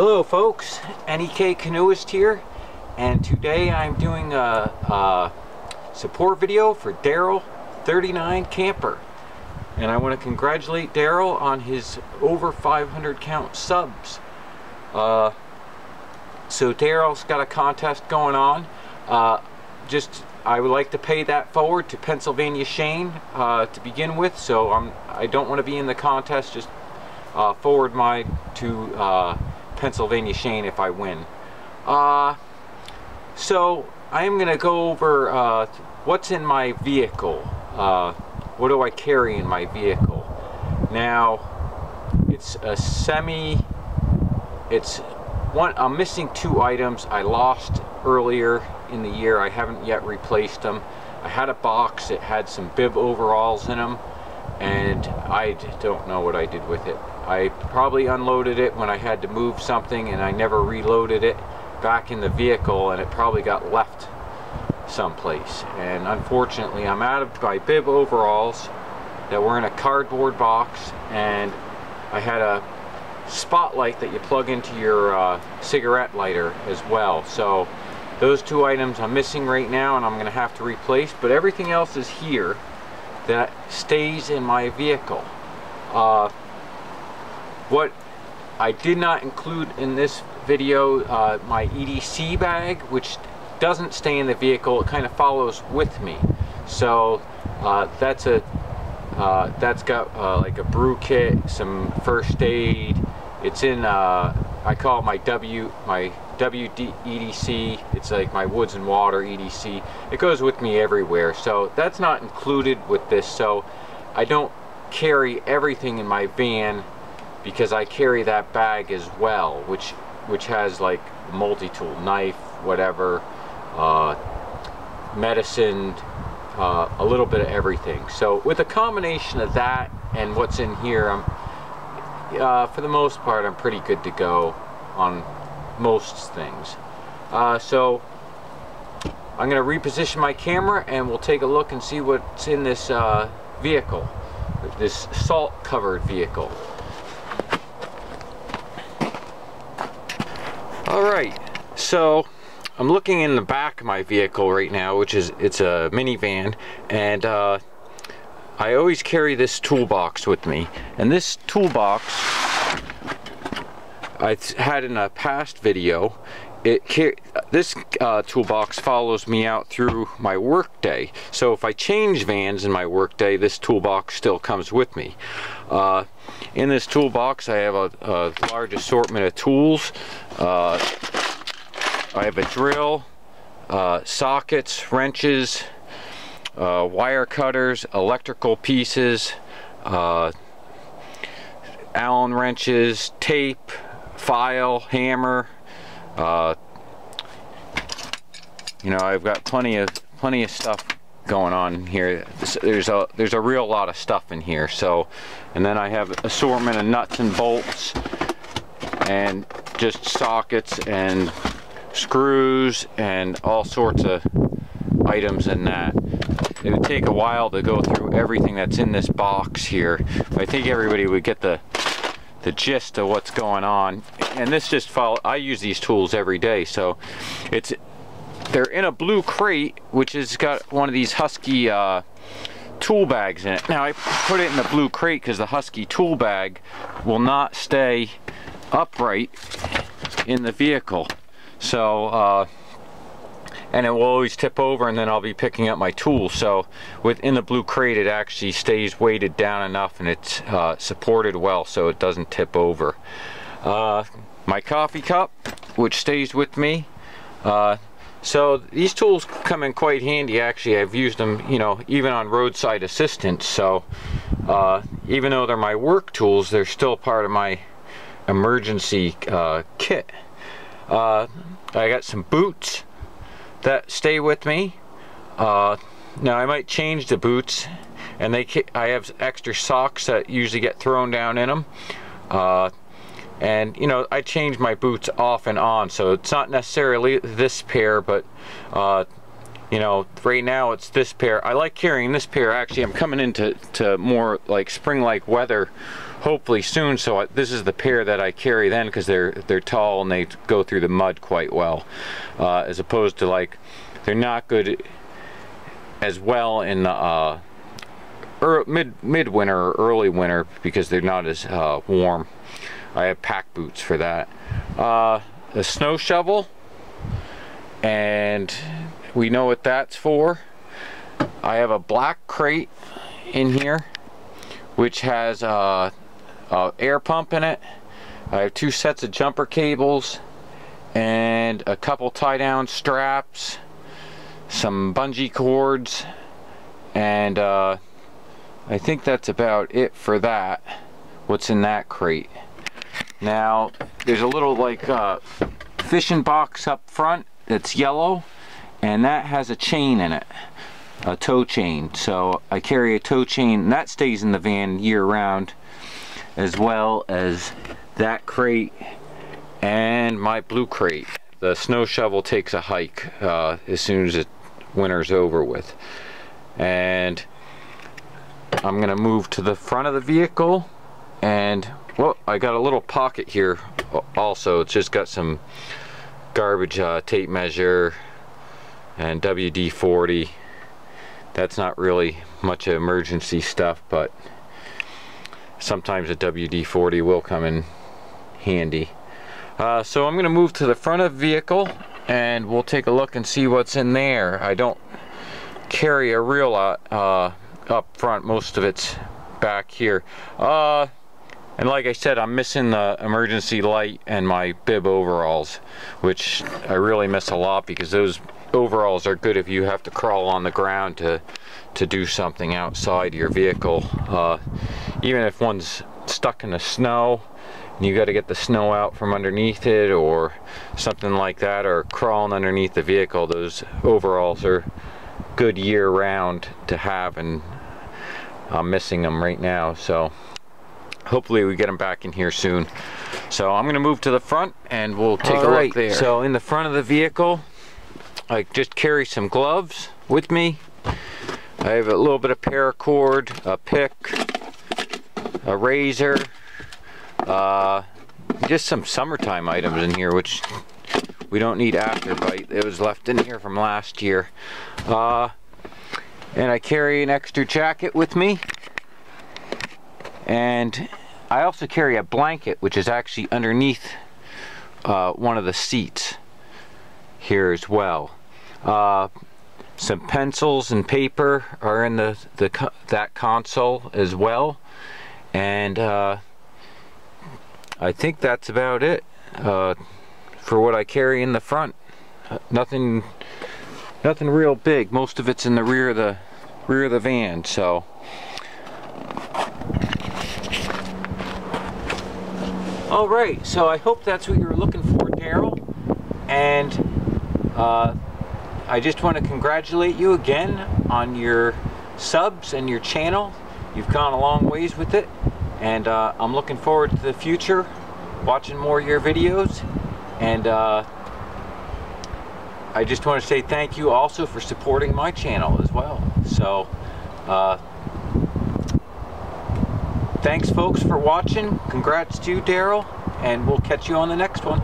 Hello folks, NEK Canoeist here and today I'm doing a, a support video for Daryl 39 Camper. And I want to congratulate Daryl on his over 500 count subs. Uh, so Daryl's got a contest going on. Uh, just I would like to pay that forward to Pennsylvania Shane uh, to begin with. So I'm I don't want to be in the contest. Just uh, forward my to uh, Pennsylvania Shane if I win. Uh, so I am going to go over uh, what's in my vehicle. Uh, what do I carry in my vehicle? Now, it's a semi, it's one, I'm missing two items I lost earlier in the year. I haven't yet replaced them. I had a box, it had some bib overalls in them, and I don't know what I did with it. I probably unloaded it when I had to move something and I never reloaded it back in the vehicle and it probably got left someplace. And unfortunately, I'm out of my bib overalls that were in a cardboard box and I had a spotlight that you plug into your uh, cigarette lighter as well. So those two items I'm missing right now and I'm going to have to replace, but everything else is here that stays in my vehicle. Uh, what I did not include in this video, uh, my EDC bag, which doesn't stay in the vehicle, it kind of follows with me. So uh, that's a uh, that's got uh, like a brew kit, some first aid. It's in uh, I call it my W my WD EDC. It's like my woods and water EDC. It goes with me everywhere. So that's not included with this. So I don't carry everything in my van because I carry that bag as well, which which has like multi-tool, knife, whatever, uh, medicine, uh, a little bit of everything. So with a combination of that and what's in here, I'm, uh, for the most part, I'm pretty good to go on most things. Uh, so I'm going to reposition my camera and we'll take a look and see what's in this uh, vehicle, this salt-covered vehicle. All right, so I'm looking in the back of my vehicle right now, which is, it's a minivan, and uh, I always carry this toolbox with me. And this toolbox, I had in a past video, it this uh, toolbox follows me out through my workday. So if I change vans in my workday, this toolbox still comes with me. Uh, in this toolbox, I have a, a large assortment of tools. Uh, I have a drill, uh, sockets, wrenches, uh, wire cutters, electrical pieces, uh, Allen wrenches, tape, file, hammer. Uh, you know, I've got plenty of plenty of stuff going on here. There's a there's a real lot of stuff in here. So, and then I have assortment of nuts and bolts and just sockets and screws and all sorts of items in that. It would take a while to go through everything that's in this box here. I think everybody would get the the gist of what's going on. And this just follow I use these tools every day, so it's they're in a blue crate, which has got one of these Husky uh, tool bags in it. Now I put it in the blue crate because the Husky tool bag will not stay upright in the vehicle. So, uh, and it will always tip over and then I'll be picking up my tools. So within the blue crate it actually stays weighted down enough and it's uh, supported well so it doesn't tip over. Uh, my coffee cup, which stays with me. Uh, so these tools come in quite handy actually. I've used them, you know, even on roadside assistance. So uh, even though they're my work tools, they're still part of my emergency uh, kit. Uh, I got some boots that stay with me. Uh, now I might change the boots and they I have extra socks that usually get thrown down in them. Uh, and you know I change my boots off and on so it's not necessarily this pair but uh, you know right now it's this pair I like carrying this pair actually I'm coming into to more like spring like weather hopefully soon. So I, this is the pair that I carry then because they're they're tall and they go through the mud quite well, uh, as opposed to like they're not good as well in the uh, mid midwinter or early winter because they're not as uh, warm. I have pack boots for that. Uh, a snow shovel, and we know what that's for. I have a black crate in here, which has a, a air pump in it. I have two sets of jumper cables and a couple tie down straps, some bungee cords, and uh, I think that's about it for that. What's in that crate? Now, there's a little like uh, fishing box up front that's yellow, and that has a chain in it, a tow chain. So I carry a tow chain, and that stays in the van year round, as well as that crate and my blue crate. The snow shovel takes a hike uh, as soon as it winter's over with. And I'm gonna move to the front of the vehicle and well I got a little pocket here also it's just got some garbage uh, tape measure and WD-40 that's not really much emergency stuff but sometimes a WD-40 will come in handy. Uh, so I'm gonna move to the front of the vehicle and we'll take a look and see what's in there. I don't carry a real uh, up front. Most of it's back here. Uh, and like I said, I'm missing the emergency light and my bib overalls, which I really miss a lot because those overalls are good if you have to crawl on the ground to to do something outside your vehicle. Uh, even if one's stuck in the snow, and you got to get the snow out from underneath it or something like that, or crawling underneath the vehicle, those overalls are good year round to have, and I'm missing them right now. So hopefully we get them back in here soon. So I'm gonna move to the front and we'll take All a right. look there. So in the front of the vehicle, I just carry some gloves with me. I have a little bit of paracord, a pick, a razor, uh, just some summertime items in here, which we don't need after. afterbite. It was left in here from last year. Uh, and I carry an extra jacket with me and I also carry a blanket which is actually underneath uh, one of the seats here as well. Uh, some pencils and paper are in the, the that console as well and uh, I think that's about it uh, for what I carry in the front. Uh, nothing nothing real big. Most of it's in the rear of the rear of the van so Alright, so I hope that's what you're looking for, Daryl. And uh, I just want to congratulate you again on your subs and your channel. You've gone a long ways with it. And uh, I'm looking forward to the future, watching more of your videos. And uh, I just want to say thank you also for supporting my channel as well. So, uh, Thanks folks for watching. Congrats to you, Daryl, and we'll catch you on the next one.